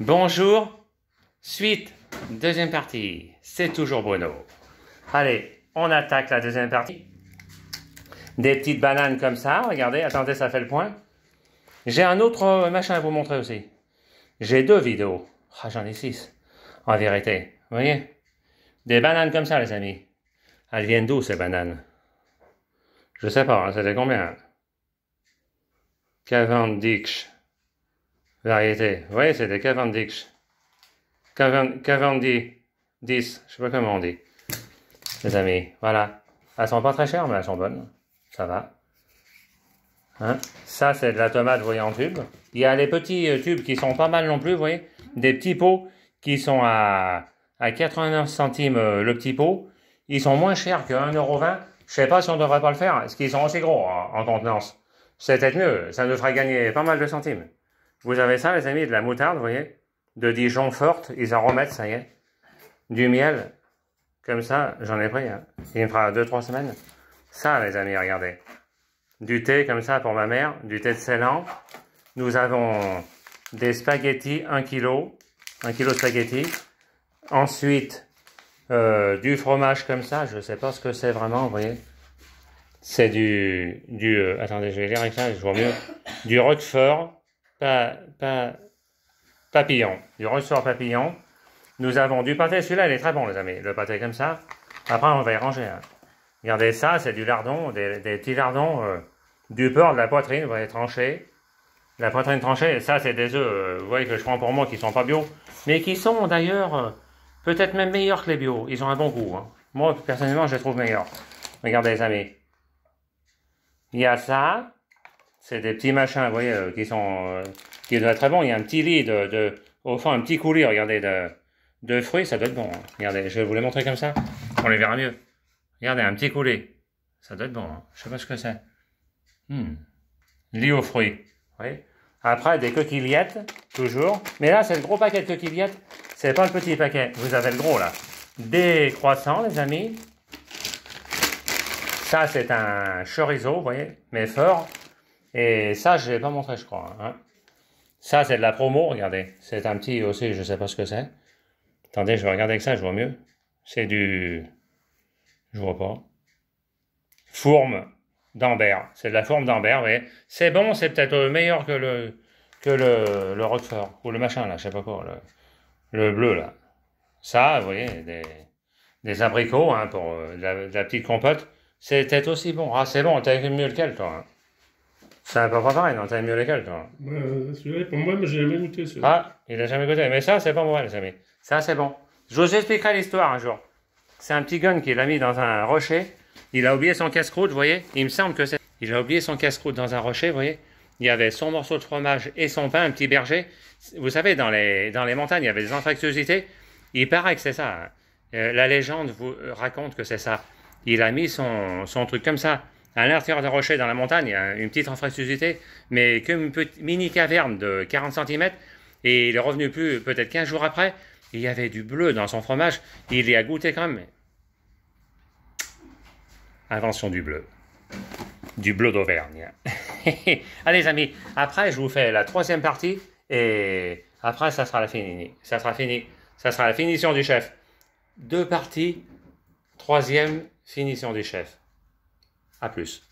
Bonjour, suite, deuxième partie, c'est toujours Bruno. Allez, on attaque la deuxième partie. Des petites bananes comme ça, regardez, attendez, ça fait le point. J'ai un autre machin à vous montrer aussi. J'ai deux vidéos. Ah, j'en ai six, en vérité. Vous voyez? Des bananes comme ça, les amis. Elles viennent d'où, ces bananes? Je sais pas, hein, c'était combien? Cavendish. Variété. Vous voyez, c'est des Cavendish. Cavendish. 10. Je sais pas comment on dit. Les amis, voilà. Elles sont pas très chères, mais elles sont bonnes. Ça va. Hein? Ça, c'est de la tomate, vous voyez, en tube. Il y a les petits euh, tubes qui sont pas mal non plus, vous voyez. Des petits pots qui sont à, à 89 centimes euh, le petit pot. Ils sont moins chers que 1,20€. Je sais pas si on devrait pas le faire, parce qu'ils sont assez gros en, en contenance. C'est peut-être mieux. Ça nous fera gagner pas mal de centimes. Vous avez ça, les amis, de la moutarde, vous voyez? De Dijon forte. Ils en remettent, ça y est. Du miel. Comme ça, j'en ai pris. Hein. Il me fera 2-3 semaines. Ça, les amis, regardez. Du thé comme ça pour ma mère, du thé de Ceylan. Nous avons des spaghettis, 1 kg, 1 kg de spaghettis. Ensuite, euh, du fromage comme ça, je ne sais pas ce que c'est vraiment, vous voyez. C'est du, du euh, attendez, je vais lire avec ça, je vois mieux. Du Roquefort, papillon. Du Roquefort papillon. Nous avons du pâté, celui-là, il est très bon, les amis. Le pâté comme ça. Après, on va y ranger. Hein. Regardez ça, c'est du lardon, des, petits lardons, euh, du porc, de la poitrine, vous voyez, tranché. La poitrine tranchée, ça, c'est des œufs, euh, vous voyez, que je prends pour moi, qui sont pas bio, mais qui sont d'ailleurs euh, peut-être même meilleurs que les bio. Ils ont un bon goût. Hein. Moi, personnellement, je les trouve meilleurs. Regardez, les amis. Il y a ça. C'est des petits machins, vous voyez, qui sont, qui doivent être très bons. Il y a un petit lit de, au fond, un petit coulis, regardez, de, de fruits, ça doit être bon. Hein. Regardez, je vais vous les montrer comme ça. On les verra mieux. Regardez, un petit coulis. Ça doit être bon. Hein. Je sais pas ce que c'est. Hmm. Lit aux fruits. Oui. Après, des coquillettes, toujours. Mais là, c'est le gros paquet de coquillettes. C'est pas le petit paquet. Vous avez le gros, là. Des croissants, les amis. Ça, c'est un chorizo, vous voyez, mais fort. Et ça, je ne l'ai pas montré, je crois. Hein. Ça, c'est de la promo, regardez. C'est un petit aussi, je ne sais pas ce que c'est. Attendez, je vais regarder avec ça, je vois mieux. C'est du... Je vois pas. Fourme d'Ambert. C'est de la fourme d'Ambert, voyez. C'est bon, c'est peut-être meilleur que le que le, le Roquefort. Ou le machin, là, je sais pas quoi. Le, le bleu, là. Ça, vous voyez, des, des abricots, hein, pour euh, de la petite compote. C'est peut-être aussi bon. Ah, c'est bon, t'as mieux lequel, toi hein. C'est un peu pas pareil, non? T'as mieux lequel, toi? Euh, celui-là, pour moi, mais j'ai jamais goûté celui-là. Ah, il a jamais goûté. Mais ça, c'est pas moi, les amis. Ça, c'est bon. Je vous expliquerai l'histoire un jour. C'est un petit gun qui l'a mis dans un rocher. Il a oublié son casse-croûte, vous voyez? Il me semble que c'est... Il a oublié son casse-croûte dans un rocher, vous voyez? Il y avait son morceau de fromage et son pain, un petit berger. Vous savez, dans les, dans les montagnes, il y avait des infectiosités. Il paraît que c'est ça. hein. Euh, la légende vous raconte que c'est ça. Il a mis son, son truc comme ça. À l'intérieur d'un rocher dans la montagne, une petite infectiosité, mais comme une petite mini caverne de 40 cm. Et il est revenu plus, peut-être 15 jours après. Il y avait du bleu dans son fromage. Il y a goûté quand même. Invention du bleu. Du bleu d'Auvergne. Allez, amis, après, je vous fais la troisième partie. Et après, ça sera la fini. Ça sera fini. Ça sera la finition du chef. Deux parties. Troisième finition du chef. À plus.